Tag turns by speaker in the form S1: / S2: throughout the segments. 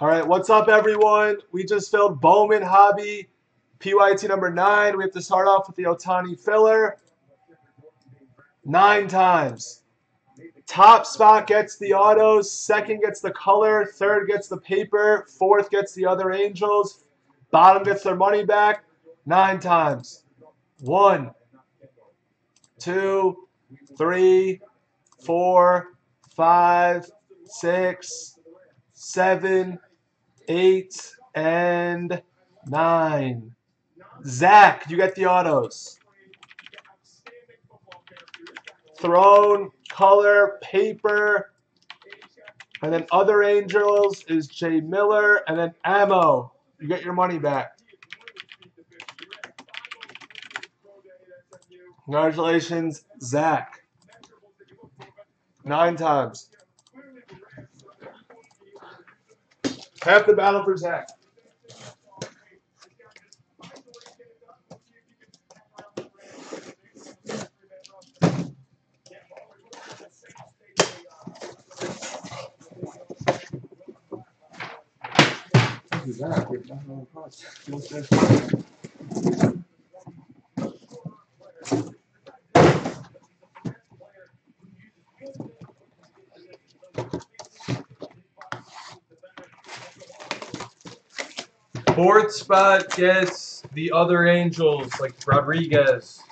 S1: All right, what's up, everyone? We just filled Bowman Hobby PYT number nine. We have to start off with the Ohtani filler. Nine times. Top spot gets the autos, second gets the color, third gets the paper, fourth gets the other angels, bottom gets their money back. Nine times. One, two, three, four, five, six, seven, eight, and nine. Zach, you get the autos. Throne, color, paper, and then other angels is Jay Miller, and then ammo. You get your money back. Congratulations, Zach. Nine times. Half the battle for Zach.
S2: Fourth spot gets the other angels, like Rodriguez.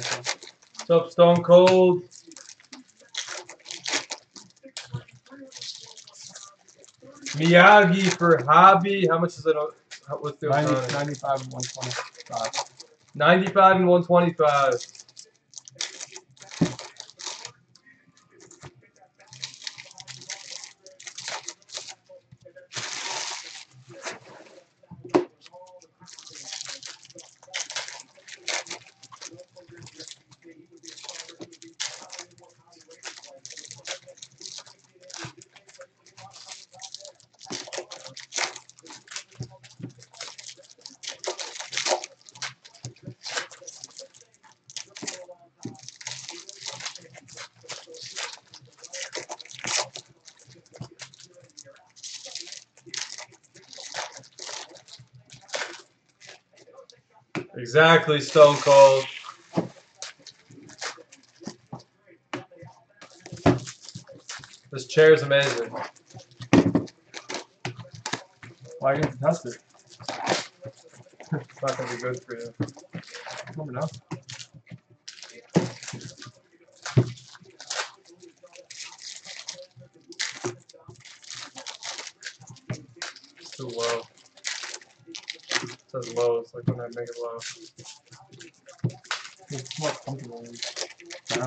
S2: What's up, Stone Cold? Miyagi for hobby. How much is it? What's the
S1: 90, 95 and 125.
S2: 95 and 125. Exactly, Stone Cold. This chair is amazing.
S1: Why didn't you test it?
S2: It's not gonna be good for you.
S1: Never know.
S2: It's like when I make it low.
S1: It's more comfortable when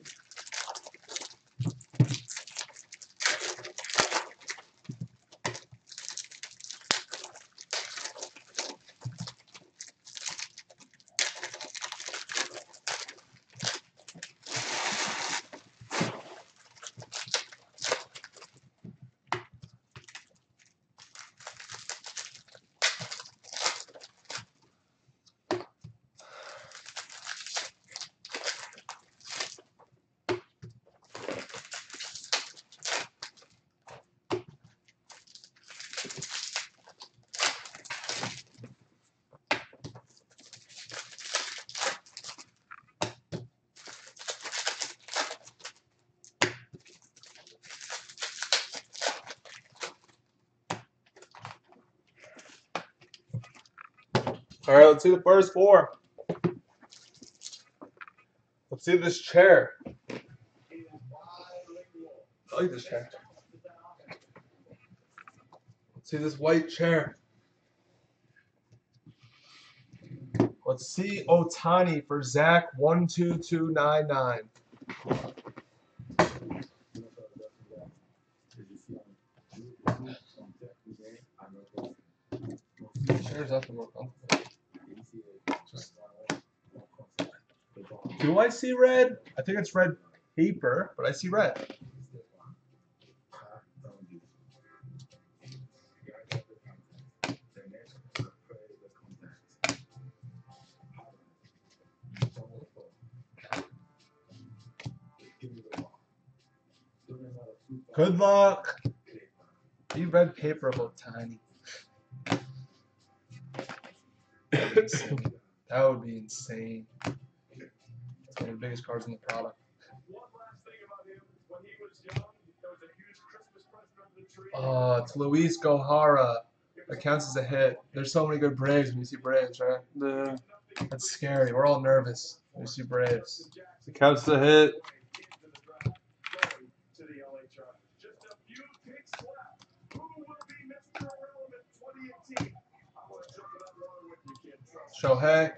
S1: Ozzy.
S2: All right, let's see the first four. Let's see this chair.
S1: I like this chair.
S2: Let's see this white chair. Let's see Ohtani for
S1: Zach12299.
S2: Do I see red? I think it's red paper, but I see red. Good luck.
S1: be red paper about tiny. That would be insane. Of the biggest cards in the product. Oh, it's Luis Gohara. That counts as a hit. There's so many good Braves when you see Braves, right?
S2: The
S1: That's scary. We're all nervous when we see Braves.
S2: it counts the hit.
S1: Shohei.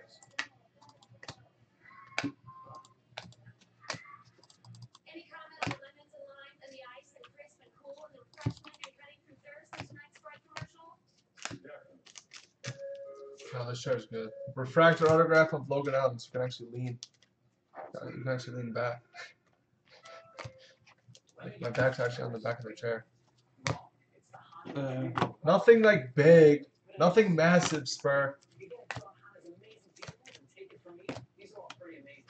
S3: Any comment on lemons and limes and the ice and crisp and cool and the refreshment you're getting from Thursday tonight's Sprite
S1: Oh, this chair's good. Refractor autograph of Logan Adams. You can actually lean. Uh, You can actually lean back. My back's actually on the back of the chair.
S2: Uh,
S1: Nothing like big. Nothing massive, Spur.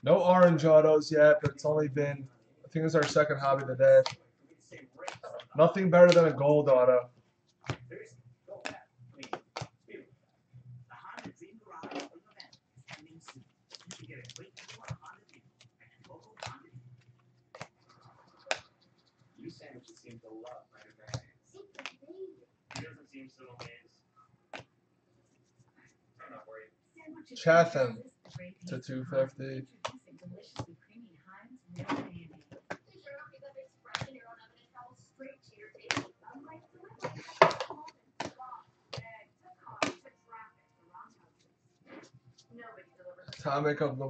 S1: No orange autos yet, but it's only been, I think it's our second hobby today. Nothing better than a gold auto.
S4: You sandwiches seem to love Spider Man. He doesn't seem so amazed. I'm not worried.
S1: Chatham to 250.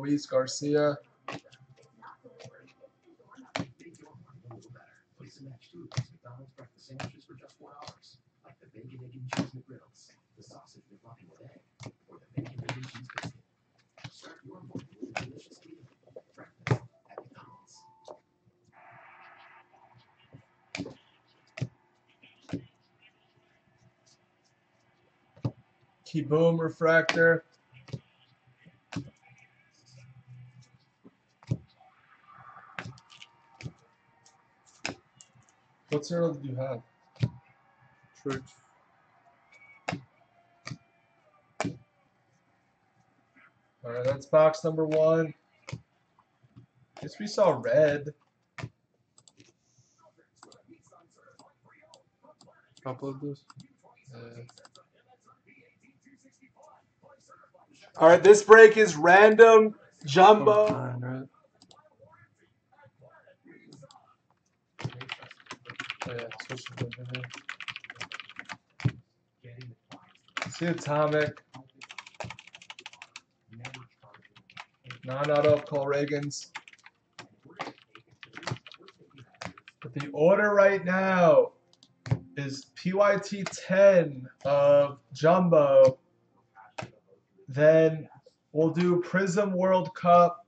S3: These
S1: of
S3: not
S4: because sandwiches for just four dollars. Like the bacon, egg, and cheese McGriddles, the sausage with egg, or the bacon, egg, and cheese biscuit. Start your morning with a delicious meal.
S1: Refractor. What serial did you have?
S2: Church.
S1: Alright, that's box number one. Guess we saw red.
S2: Upload this.
S1: Uh,
S2: All right, this break is random jumbo.
S1: fine, right? Oh, yeah, switch to the video.
S4: Getting the clients
S1: See atomic, non-auto Reagans.
S2: But the order right now is PYT 10 of Jumbo. Then we'll do Prism World Cup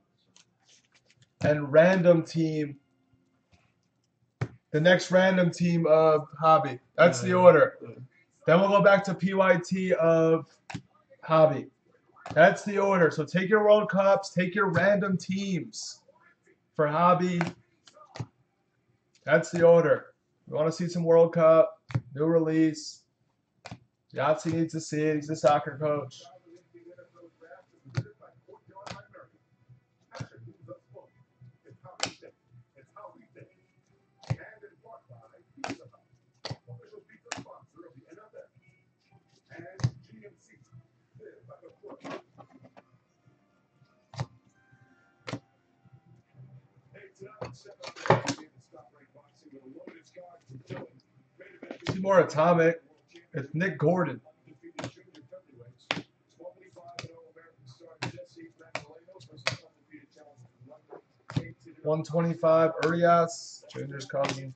S2: and random team. The next random team of Hobby. That's the order. Then we'll go back to PYT of Hobby. That's the order. So take your World Cups, take your random teams for Hobby. That's the order. We want to see some World Cup, new release. Yahtzee needs to see it. He's a soccer coach. More Atomic. It's Nick Gordon. 125 Urias, Junior's cousin.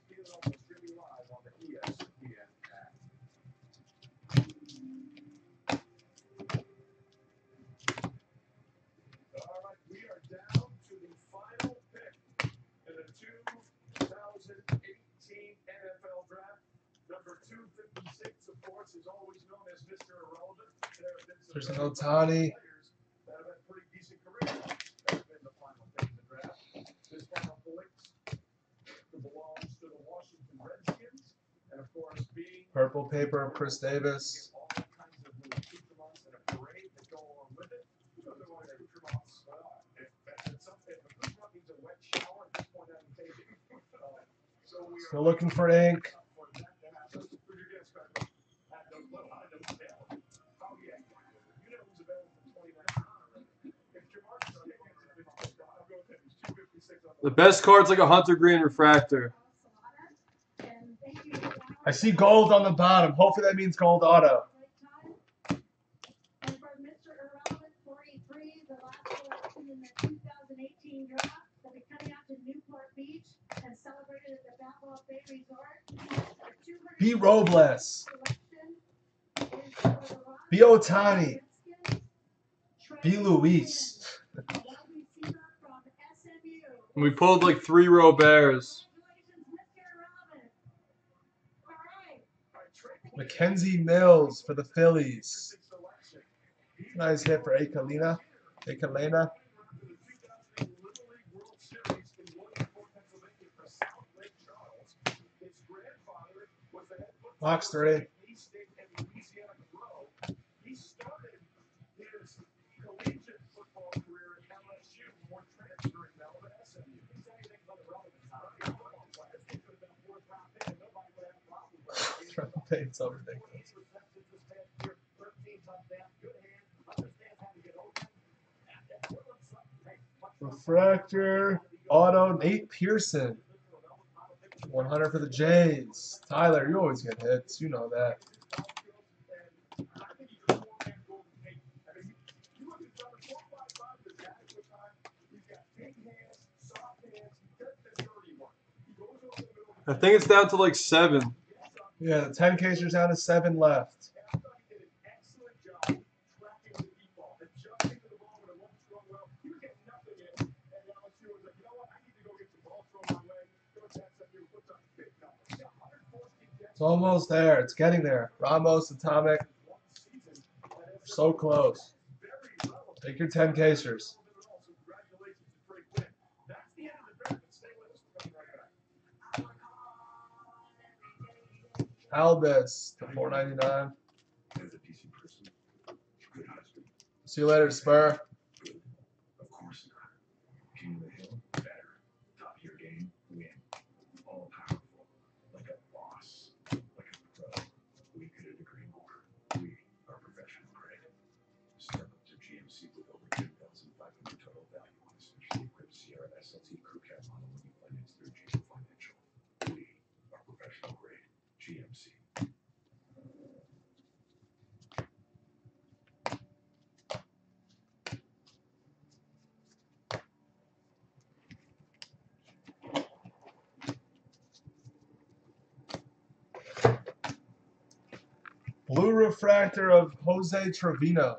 S2: There's an Ohtani. Purple paper, Chris Davis. Still looking for ink.
S1: The best card's like a Hunter Green Refractor.
S2: I see gold on the bottom. Hopefully that means gold auto.
S3: And for Mr. Irrelevant 43, the last in the 2018 draft will be coming out to Newport Beach and celebrated at the Balboa Bay Resort.
S2: B Robles.
S3: selection is for the Rock
S2: B Ohtani.
S3: Redskins.
S2: B Luis.
S3: Lance, a wide receiver from SMU.
S1: And we pulled like three row bears.
S3: Congratulations, Mr. Irrelevant. All right.
S2: Mackenzie Mills for the Phillies. Nice hit for Akalina. Akalena. Box three. It's so ridiculous. Refractor. Auto. Nate Pearson. 100 for the Jays. Tyler, you always get hits. You know that.
S1: I think it's down to like seven.
S2: Yeah, the 10 casers down to seven left. It's almost there. It's getting there. Ramos, Atomic. So close. Take your 10 casers. Albus to 499.
S5: As a decent person, good husband,
S2: See you later, Spur.
S5: GMC.
S2: Blue Refractor of Jose Trevino.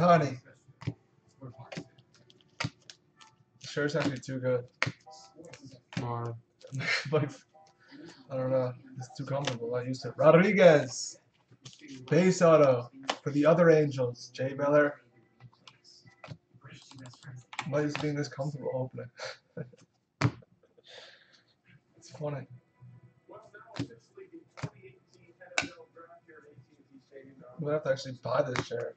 S6: Ohtani.
S2: Shirt's actually too good. But I don't know. It's too comfortable. I used to. Rodriguez. Base auto for the other Angels. Jay Miller. Might is being this comfortable opening. it's funny.
S1: We'll
S2: have to actually buy this shirt.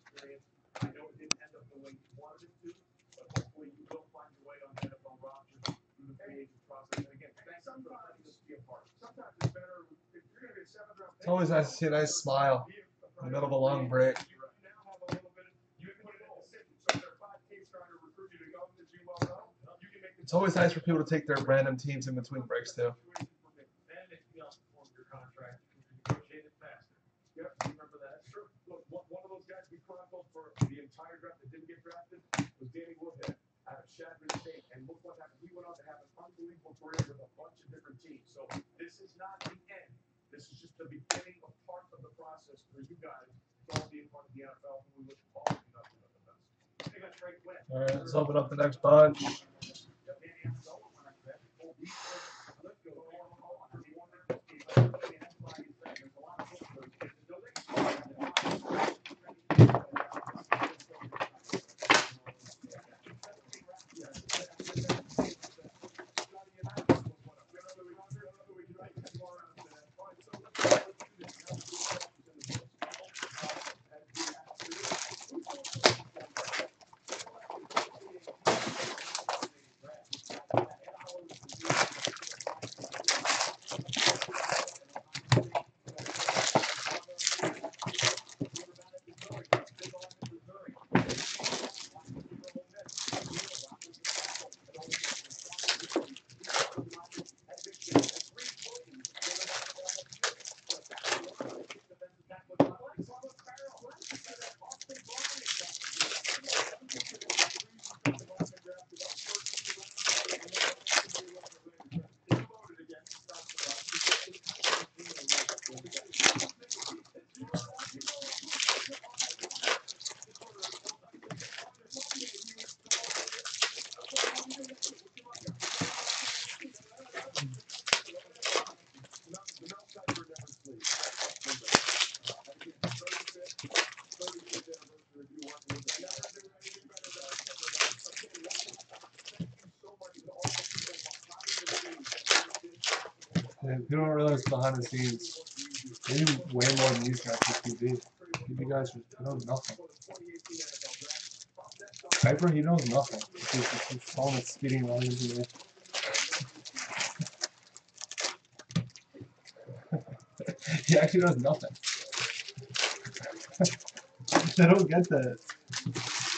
S1: It's
S2: always nice to see a nice smile in the middle of a long break. It's always nice for people to take their random teams in between breaks, too.
S1: Look, one of those guys we chronicled for the entire draft that didn't get drafted was Danny Woodhead out of State. And look what happened. We went on to have an unbelievable career with a bunch of different teams. So this is not the end. This is just the beginning of part of the process for you guys to all be a part of the NFL. And we look forward to nothing but the best.
S2: All right, let's open up the next bunch.
S1: People don't realize behind the scenes, they do way more than these guys for TV. TV guys know nothing. Piper, he knows nothing. He's just his phone is speeding around into me. he actually knows nothing. they don't get that.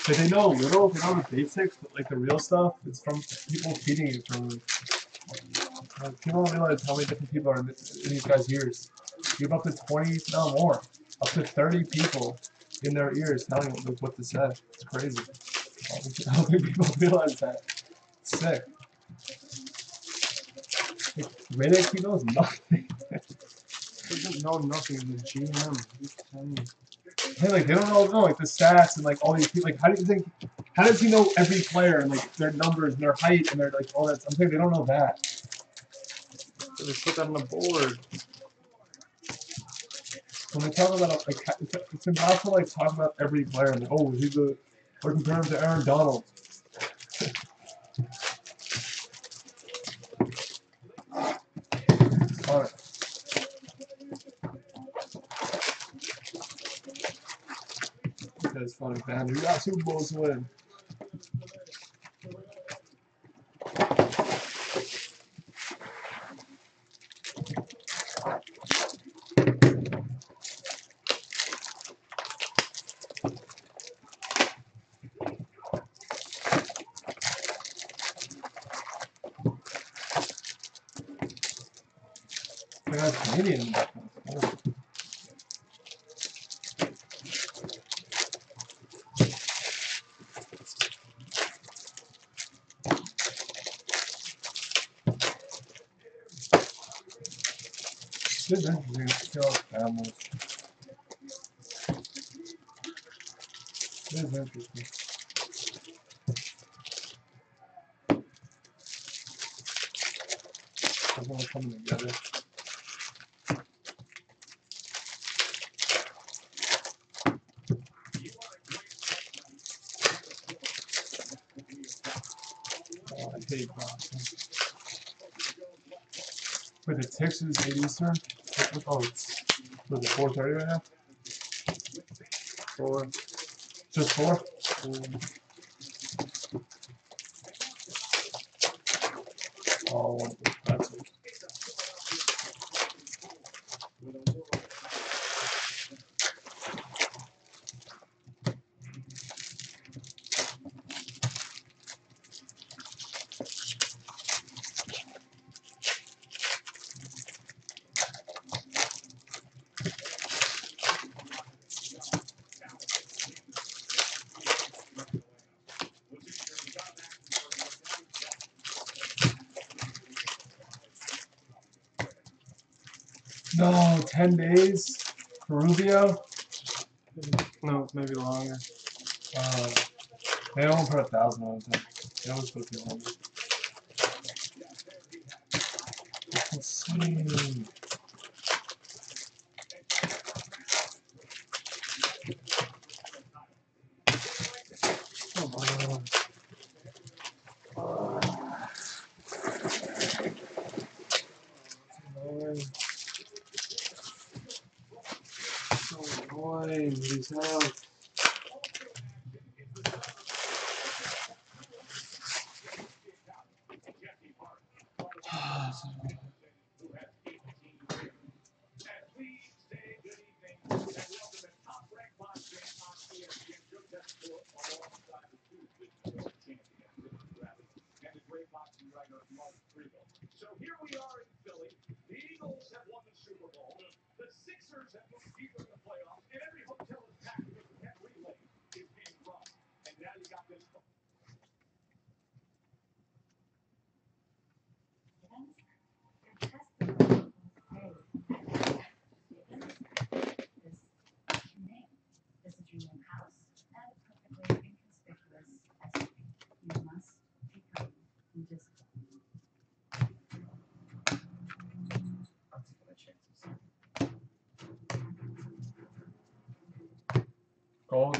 S1: Like they know a little, they know the basics, but like the real stuff, it's from people feeding it from. Uh, people don't realize how many different people are in, this, in these guys' ears. You have up to 20, no more, up to 30 people in their ears telling them what, what to say. It's crazy. I don't think- I don't think people realize that. It's sick. Like, Riddick, he knows nothing.
S7: He doesn't know nothing in the GM. He's.
S1: Hey, like they don't know, know like the stats and like all these people. Like, how do you think? How does he know every player and like their numbers and their height and their like all that? I'm saying they don't know that.
S7: So put that on the board.
S1: When we talk about it's, impossible to like talk about every player and oh, he's a or compare him to Aaron Donald. Alright. That's funny, man. We got Super Bowls win. Everyone coming together. Oh, Boston. Wait, the Texas 8 Eastern? What- what- Oh, it's was it 4:30 right now?
S7: Four.
S1: Just four? Oh, one- that's it. No, 10 days for Rubio?
S7: No, maybe longer.
S1: Uh, they don't put a thousand on it. They always put a few on it. That's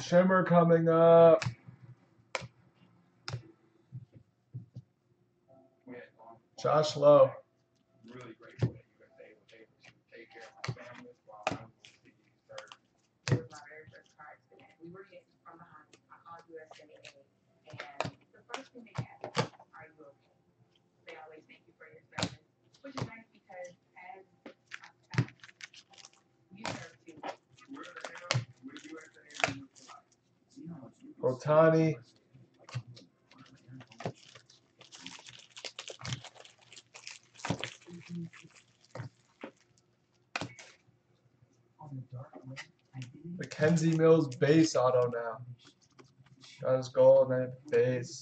S1: Shimmer coming up. Josh Lowe.
S6: Ohtani.
S1: Mackenzie Mills base auto now. Got his goal and
S4: then base.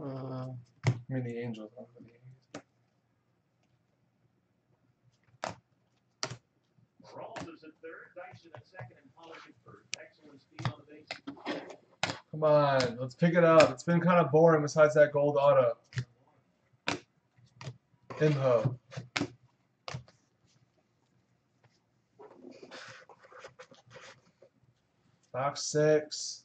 S8: Uh,
S1: I mean the Angels.
S4: Oh,
S1: Come on, let's pick it up. It's been kind of boring besides that gold auto. Imho. Box six.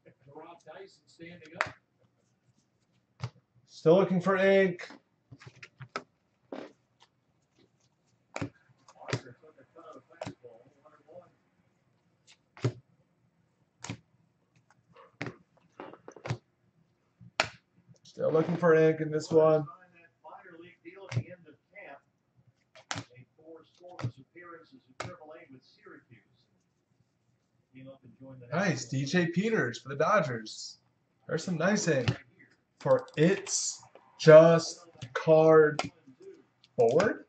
S6: Dyson standing up.
S1: Still looking for ink. Still looking for ink in this one.
S4: Joined the
S1: Nice,
S4: Nationals.
S1: DJ Peters for the Dodgers. There's some nice in for It's Just Card Board.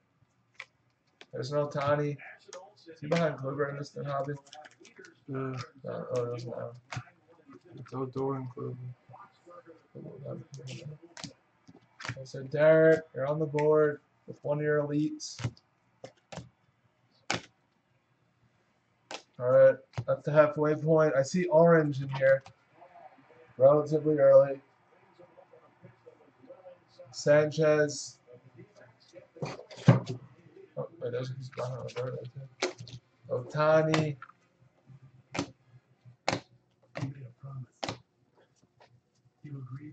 S1: There's no Tani. Is he behind Kluber in this Hobby?
S2: Yeah,
S1: No, oh, there's no.
S2: it's outdoor included.
S1: So Derek, you're on the board with one of your elites. All at the halfway point, I see orange in here, relatively early. Sanchez. Oh, wait, there's the board oh, there too. Ohtani.
S5: He made a promise. You agreed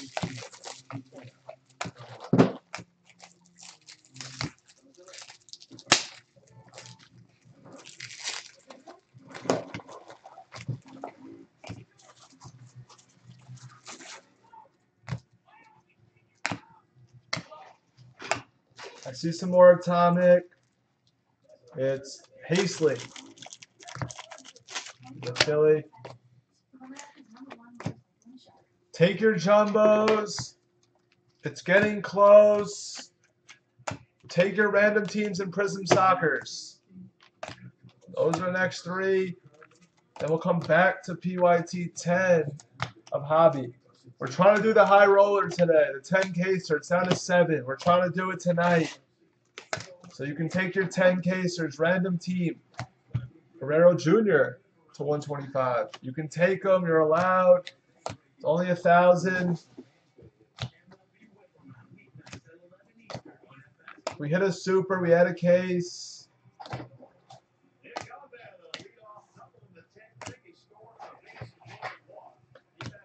S5: see
S1: some more atomic. It's Hastley. The Philly. Take your jumbos. It's getting close. Take your random teams and Prism Soccers. Those are the next three. Then we'll come back to PYT 10 of Hobby. We're trying to do the high roller today, the 10K so it's down to 7. We're trying to do it tonight. So you can take your 10 casers, random team. Guerrero Jr. to 125. You can take them, you're allowed. It's only a thousand. We hit a super, we had a case.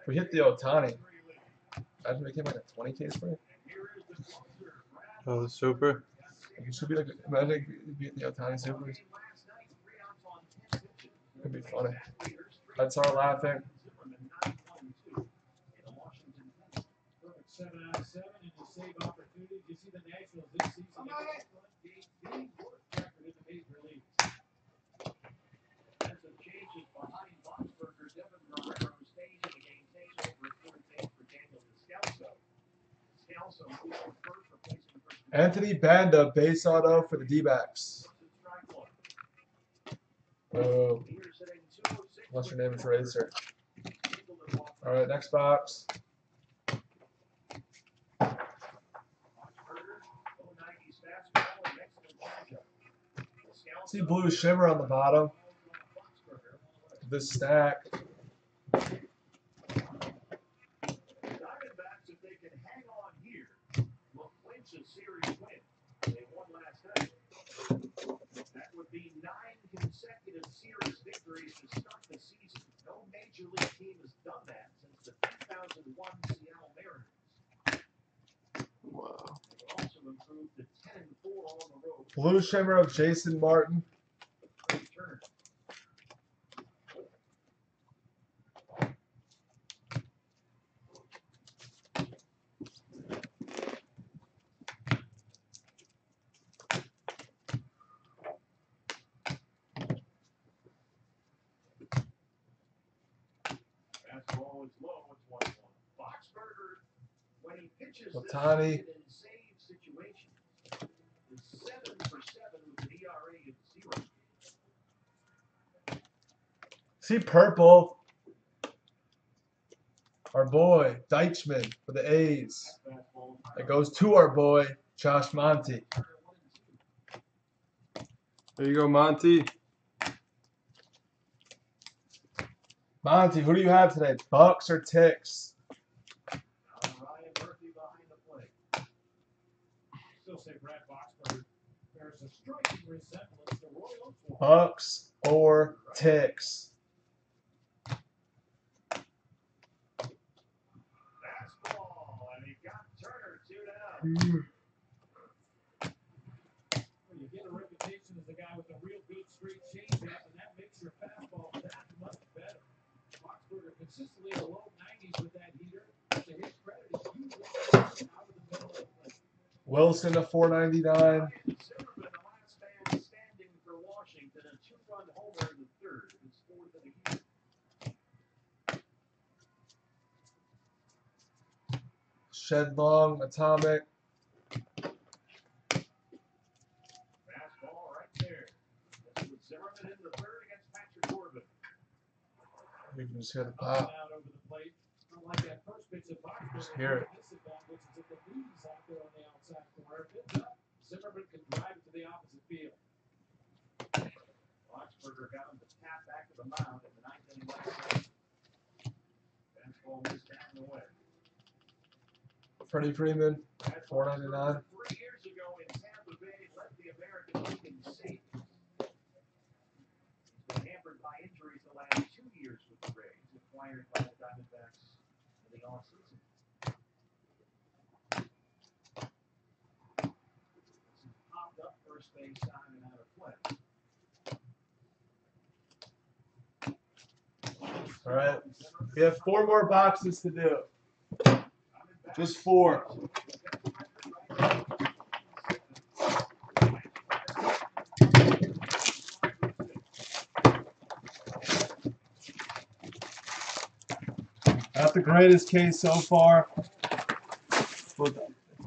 S1: We hit the Ohtani. Imagine we came like a 20 case for it.
S2: Oh, the super.
S1: It should be like, imagine beating the Ohtani supers. Could be funny. I'd laughing.
S4: Seven
S1: Anthony Banda, base auto for the D backs. Oh,
S4: Leaders hitting 206
S1: what's your name is Razor.
S4: Single.
S1: Alright, next box.
S4: Boxberger, 090 fastball and excellent changeup. Descalso,
S1: See blue shimmer on the bottom. This stack.
S4: Diamondbacks, if they can hang on here, will clinch a series win. They won last night. That would be nine consecutive series victories to start the season. No major league team has done that since the 2001 Seattle Mariners.
S2: Wow.
S4: They also improve to 10 4 on the road.
S1: Blue shimmer of Jason Martin.
S4: Craig Fastball low, it's one one. Boxberger, when he pitches in save is seven for seven with an ERA of zero.
S1: See purple. Our boy Deichmann for the A's. That goes to our boy Josh Monty. There you go, Monty. Monty, who do you have today? Bucks or Ticks?
S4: Ryan Murphy behind the plate. Still say Brad Oswald.
S1: Bucks or Ticks?
S4: Fastball, and he got Turner two down. Well, you get a reputation as guy with a real good changeup, and that makes your fastball that. Boxberger consistently in the low 90s with that heater. To his credit, out of the middle of the.
S1: Wilson to 499.
S4: Ryan Zimmerman, the last man standing for Washington, a two-run homer in the third. It's fourth the.
S1: Shed Long, Atomic.
S4: Fastball right there. That's with Zimmerman in the third against Patrick Corbin.
S1: You can just hear the pop.
S4: the
S1: Just hear it.
S4: the the Zimmerman can drive it to the opposite field. Boxberger got him to tap back to the mound the ninth inning down and away.
S1: Freddie Freeman, 499.
S4: Three years ago in Tampa Bay, the American League in. He's been hampered by injuries the last two years with the Rays, acquired by the Diamondbacks the offseason. Popped up first base and out of play.
S1: All right. We have four more boxes to do. Just four.
S2: Not the greatest case so far. With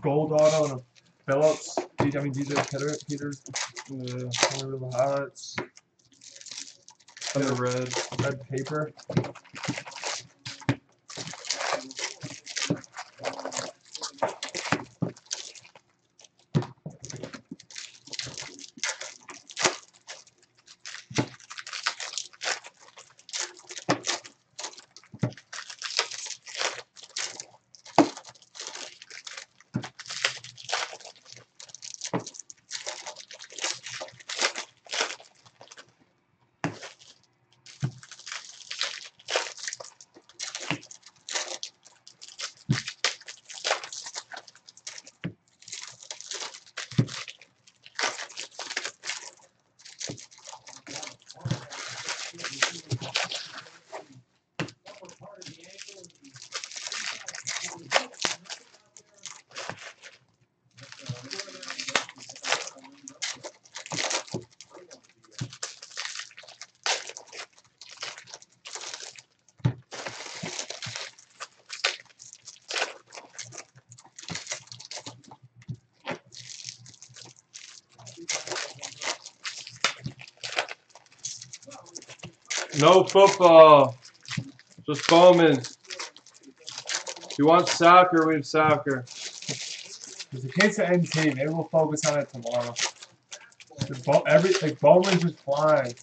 S2: gold auto and a Phillips. I mean, DJ Peter, Peters. Uh, one of the highlights. And the red, red paper.
S1: No football. Just Bowman. If you want soccer, we have soccer.
S2: There's a case of NT. Maybe we'll focus on it tomorrow. Every like Bowman's just flying.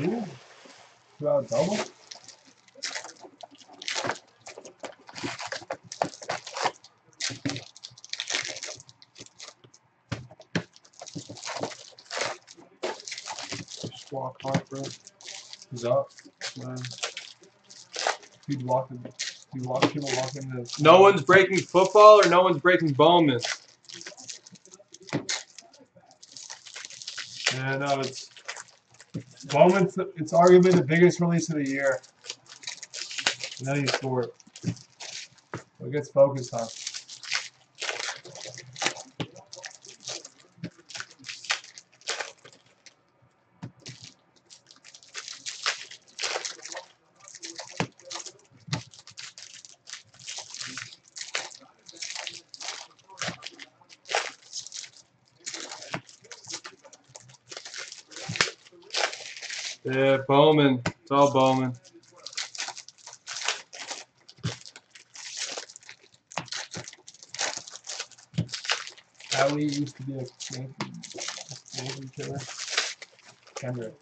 S2: Ooh. Two out double.
S7: Walk Harper.
S2: He's up.
S7: Uh,
S2: He'd walk in. You walk people walk into.
S7: no one's breaking football or no one's breaking Bowman.
S2: Yeah, no, it's Bowman's. It's arguably the biggest release of the year. And then he scored. It gets focused on.
S7: Yeah, Bowman. It's all Bowman.
S2: Howie used to be a Yankee, killer. Kendrick.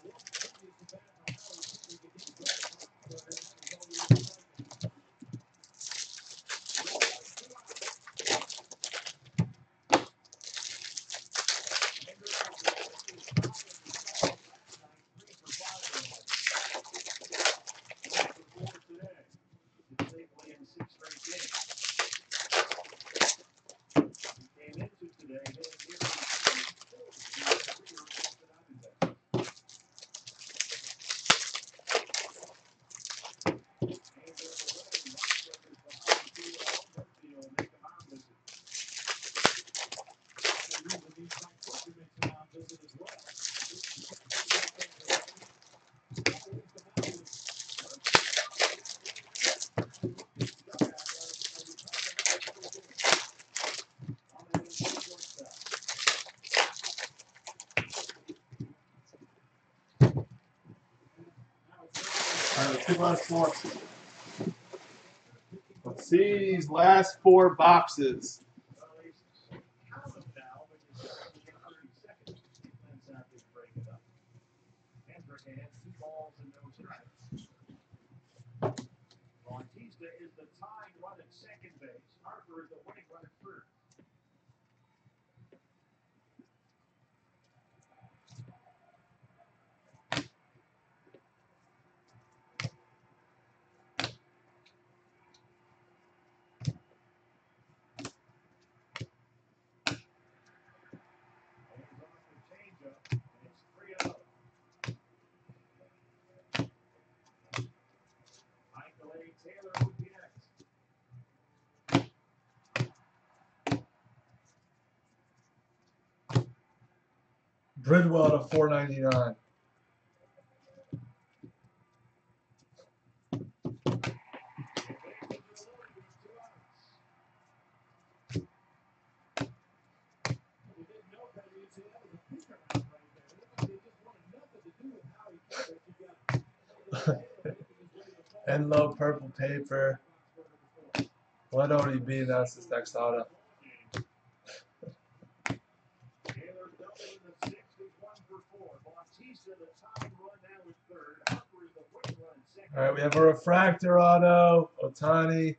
S2: Alright, let's do last four.
S1: Let's see these last four boxes.
S4: Is the tying run at second base. Harper is the winning run at third. Hands off the changeup, and it's 3-0. Michael A. Taylor would be next.
S2: Bridwell to 499. and low purple paper. What ODB? That's his next auto.
S4: Taylor doubling the six is one for four. Bautista the tying run now is third. Harper is the winning run at second.
S2: All right, we have a refractor auto. Ohtani.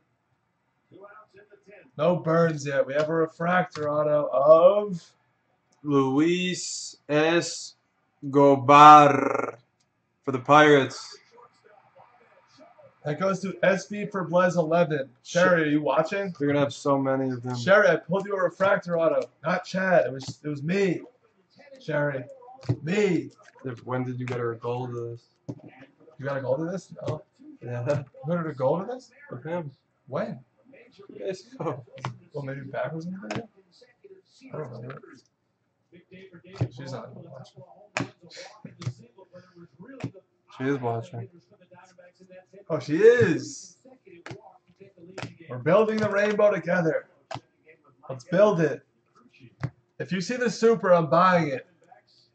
S4: Two outs in the tenth.
S2: No burns yet. We have a refractor auto of
S7: Luis S. Gobar for the Pirates.
S2: that goes to SB for Blez 11. Sherry, are you watching?
S7: They're gonna have so many of them.
S2: Sherry, I pulled you a refractor auto, not Chad. It was it was me. Sherry, me.
S7: When did you get her a gold of this?
S2: You got a gold to this? No.
S7: Yeah,
S2: You got a gold to this?
S7: with him.
S2: When?
S7: Days ago.
S2: Well, maybe backwards in the video. I don't remember. She's not watching.
S7: She is watching.
S2: Oh, she is. We're building the rainbow together. Let's build it. If you see the super, I'm buying it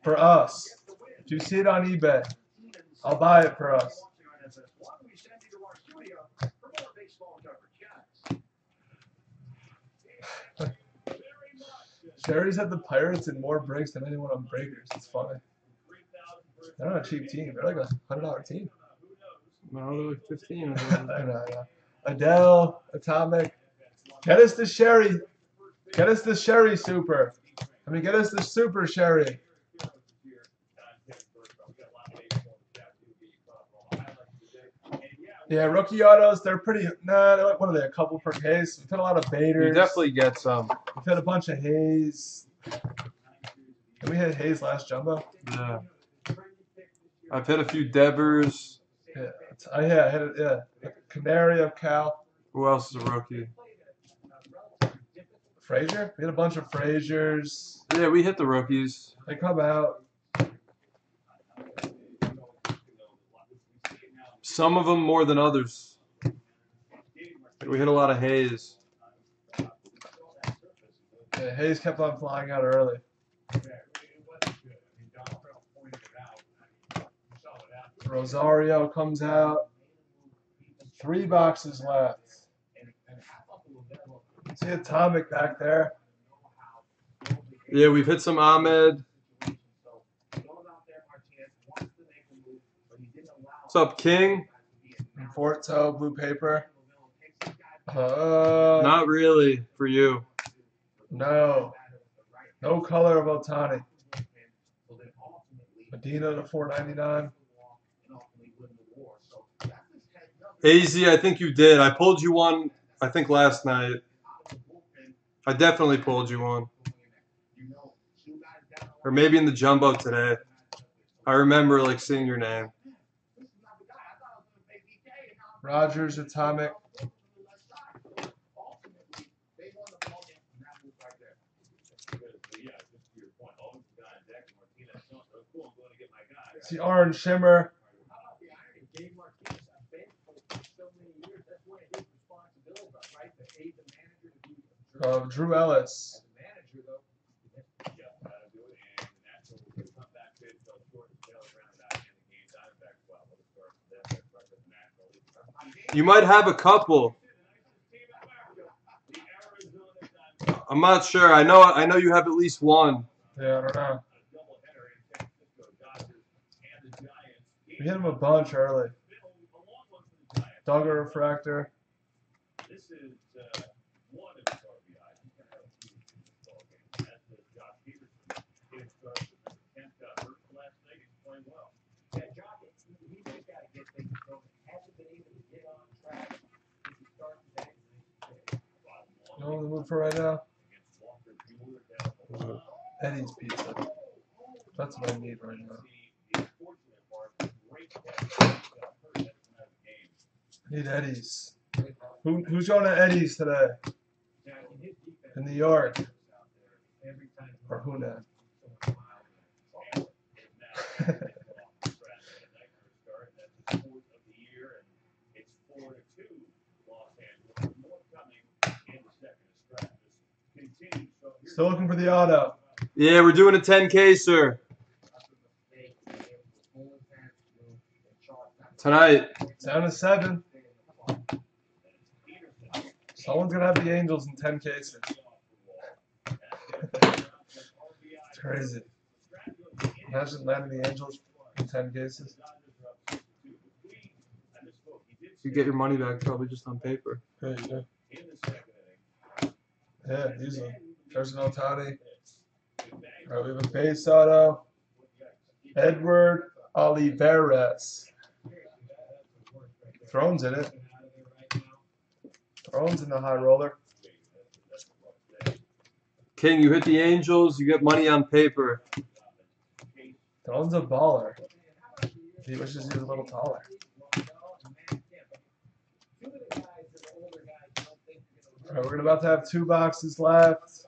S2: for us. If you see it on eBay, I'll buy it for us. Sherry's had the Pirates in more breaks than anyone on Breakers. It's funny. They're not a cheap team. They're like a hundred dollar team.
S7: No, they're like 15. I
S2: I know, I know. Adell, Atomic. Get us the Sherry. Get us the Sherry Super. I mean, get us the Super Sherry. Yeah, rookie autos, they're pretty. Nah, they're like, what are they? A couple per case. We've hit a lot of Baders.
S7: You definitely get some.
S2: We've hit a bunch of Hayes. Did we hit Hayes last jumbo?
S7: Yeah. I've hit a few Devers.
S2: Yeah. Oh, yeah, I hit it. Yeah. Canary of Cal.
S7: Who else is a rookie?
S2: Frazier? We hit a bunch of Fraziers.
S7: Yeah, we hit the rookies.
S2: They come out.
S7: Some of them more than others. We hit a lot of Hayes.
S2: Yeah, Hayes kept on flying out early. Rosario comes out. Three boxes left. See Atomic back there.
S7: Yeah, we've hit some Ahmed. What's up, King?
S2: And Forto, blue paper. Uh,
S7: Not really for you.
S2: no. No color of Ohtani. Medina to 499.
S7: AZ, I think you did. I pulled you one, I think last night. I definitely pulled you one. Or maybe in the jumbo today. I remember like seeing your name.
S2: Rogers, Atomic. See Orange Shimmer. Uh, Drew Ellis.
S7: You might have a couple. I'm not sure. I know I know you have at least one.
S2: Yeah, I don't know. We hit him a bunch early. Duggar Refractor.
S4: This is uh, one of his RBIs. He's gonna have a few in this ballgame. As does Joc Pederson. If uh, Kent got hurt last night, he's playing well.
S6: Yeah, Jock, he, he just got to get things going. Hasn't been able to get on track. He can start today.
S2: You know what move for right now?
S4: Against Walker Buehler down the line.
S2: Eddie's Pizza. That's what I need right now.
S4: The unfortunate part, great catch. He got hurt. That's another game.
S2: I need Eddie's. Who, who's going to Eddie's today?
S4: In his defense
S2: In New York.
S4: out there, every time he
S2: Or Hunan?
S4: someone wild, and now it's off the track. A nice start. That's the fourth of the year, and it's four to two. Los Angeles. More coming in the second stretch. This continues. So here's
S2: Still looking for the auto.
S7: Yeah, we're doing a 10K, sir. Tonight.
S2: Down to seven. Someone's gonna have the Angels in ten cases. it's crazy. Imagine landing the Angels in ten cases.
S7: You get your money back probably just on paper.
S2: There you go.
S4: in the second inning.
S2: Yeah, easily. There's an Ohtani. Alright, we have a base auto. Edward Olivares. Thrones in it. Thrones in the high roller.
S7: King, you hit the Angels, you get money on paper.
S2: Thrones a baller. He wishes he was a little taller. Alright, we're about to have two boxes left.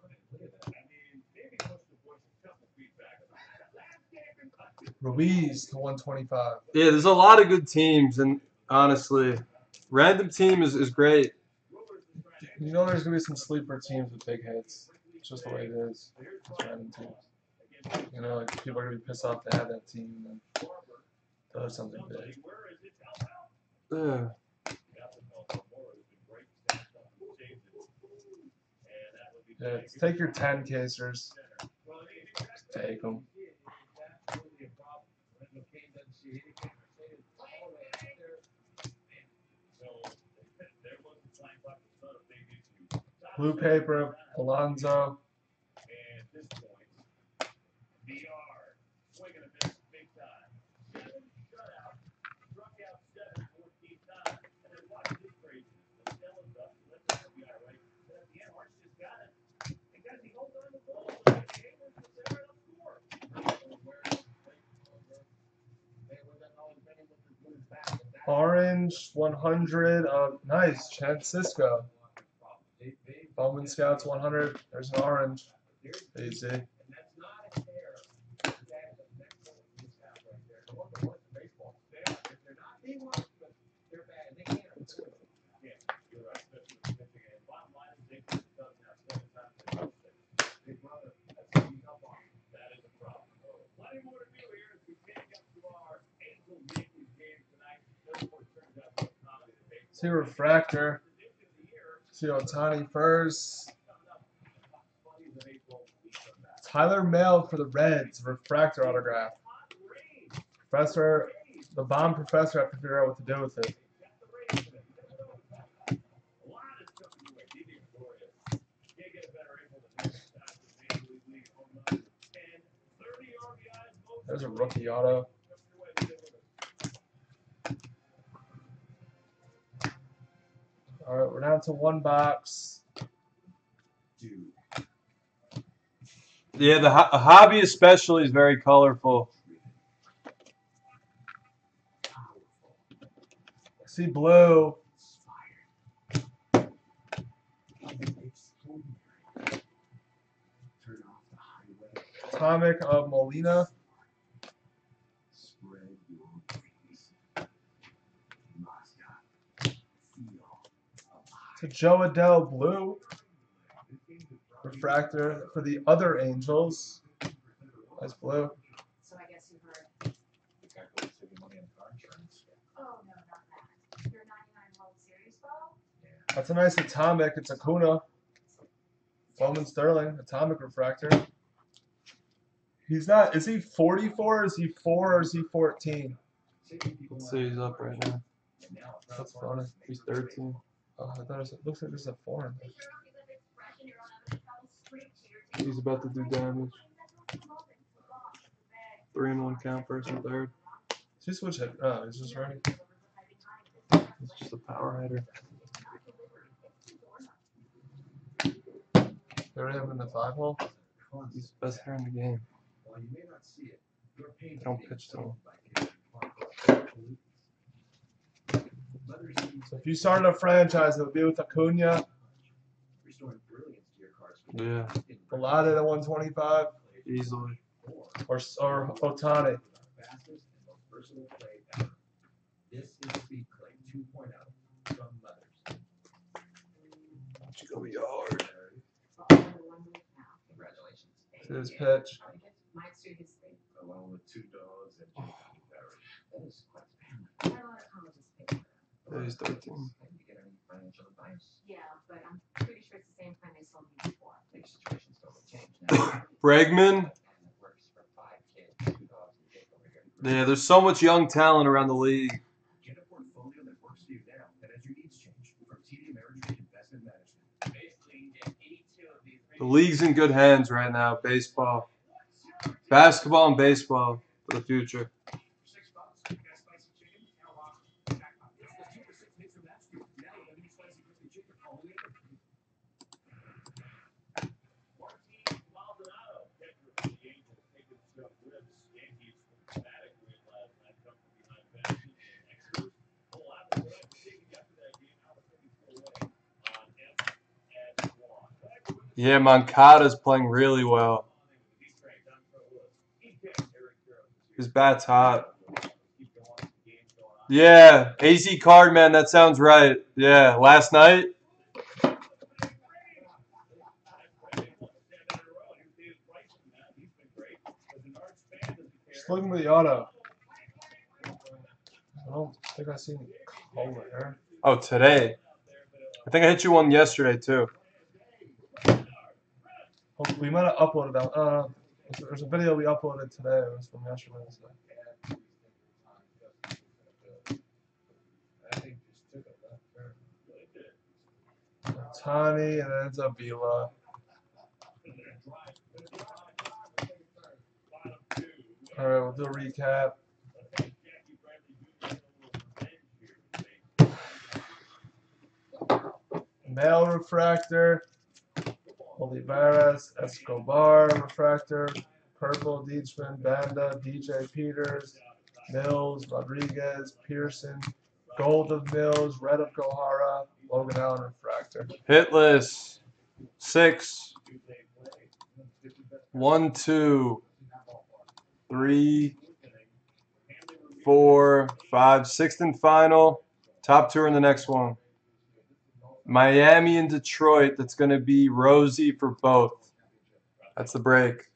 S1: Ruiz to 125.
S7: Yeah, there's a lot of good teams, and honestly, random team is, is great.
S1: You know there's gonna be some sleeper teams with big hits. It's just the way it is. It's random teams. You know, like people are gonna be pissed off to have that team and then does something big.
S7: Yeah.
S1: Yeah, take your 10 casers. Take them. Blue paper, Alonzo.
S2: And this point, VR swinging a miss big time. Seven shutout, struck out seven 14 times. And then watch this crazy. The Stella's up. Let's go RBI right. But at the end, Arch just got it. And guys, he holds on to the ball. He able to set right up score.
S1: Orange 100 of nice. Francisco. Bowman Scouts 100. There's an orange. Easy.
S2: And that's not a fair. That is a next level mishap right there. And look at what the baseball. They are. They're not being lost, but they're bad. They can't afford it. Yeah, you're right. Especially with pitching. And bottom line is they just does now seven times in a row. Big brother, that's coming up on. them. That is a problem. Plenty more to do here as we take up to our Angels Yankees game tonight. Therefore, it turns out to be a comedy to baseball.
S1: See refractor. See Ohtani first. Tyler Mahle for the Reds. Refractor autograph. Professor, the bomb professor, have to figure out what to do with it. There's a rookie auto. All right, we're down to one box.
S7: Yeah, the ho- hobby especially is very colorful.
S1: See blue. Atomic of Molina. To Jo Adell blue. Refractor for the other Angels. That's blue.
S9: So I guess you heard, oh, no, not that. Your ninety-nine World Series ball?
S1: That's a nice atomic. It's Acuna. Bowman Sterling, atomic refractor. He's not. Is he 44? Is he 4 or is he 14?
S7: Let's see, he's up right now.
S1: That's funny.
S7: He's 13.
S1: Oh, I thought it, was, it looks like there's a foreign.
S7: He's about to do damage. Three and one count, first and third.
S1: Is he switch hit? Oh, he's just ready.
S7: It's just a power hitter.
S1: They already have him in the five hole.
S7: He's the best hitter in the game.
S4: While you may not see it, your pain
S7: I don't pitch to him.
S1: So if you started a franchise, it would be with Acuna,
S4: restoring brilliance to your cards.
S7: Yeah,
S1: Bellotta at 125,
S7: easily.
S1: or or Ohtani.
S4: Fastest and most versatile. This is Speed Clay 2.0 from Leathers.
S7: Let's go yard.
S4: Congratulations.
S1: See his pitch.
S9: Mike Street is big.
S10: Along with two dogs and oh. Jimmy Barry.
S4: That is quite
S7: he's 13.
S4: Did you get any financial advice?
S9: Yeah, but I'm pretty sure it's the same plan they sold me before.
S4: Maybe situations totally changed now.
S7: Bregman.
S4: And it works for five kids, two dogs, and Jake over here.
S7: Yeah, there's so much young talent around the league.
S4: Get a portfolio that works for you now and as your needs change. From TD Ameritrade Investment Management.
S11: Basically, you get 82 of these.
S7: The league's in good hands right now. Baseball, basketball, and baseball for the future.
S2: Six bucks. You got spicy chicken? How long? Jackpot. It's the super six hits from that scoop. Now with a new spicy crispy chicken all the way up. Martin Maldonado.
S7: Yeah, Moncada's playing really well. His bat's hot. Yeah, AZ card man, that sounds right. Yeah, last night.
S2: Just looking for the auto. I don't think I see any color.
S7: Oh, today. I think I hit you one yesterday too.
S2: We might have uploaded that. Uh, there's- a video we uploaded today. It was from yesterday. So. Tani and then it's Avila. All right, we'll do a recap. Mahle refractor, Olivares, Escobar refractor, purple Deichmann, Banda, DJ Peters, Mills, Rodriguez, Pearson, gold of Mills, red of Gohara, Logan Allen refractor.
S7: Hitless. Six. One, two, three, four, five, sixth and final. Top two in the next one. Miami and Detroit. That's going to be rosy for both. That's the break.